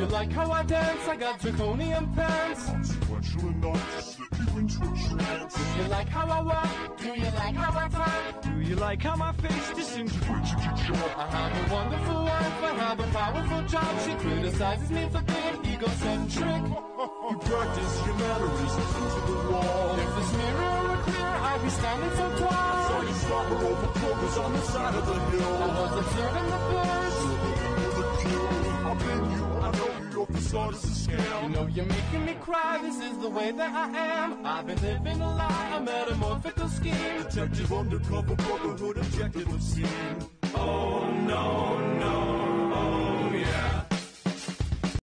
you like how I dance? I got draconian pants. Consequential enough to slip you into a trance. Do you like how I walk? Do you like how I talk? Do you like how my face disintegrates? I have a wonderful wife, I have a powerful job. She criticizes me for being egocentric. You practice your mannerisms into the wall. If this mirror were clear, I'd be standing so tall. Saw you slobber over progress on the side of the hill. I was observing the birds. Your facade is a You know you're making me cry, this is the way that I am. I've been living a lie, a metamorphical scheme. Detective undercover brotherhood objective of scene. Oh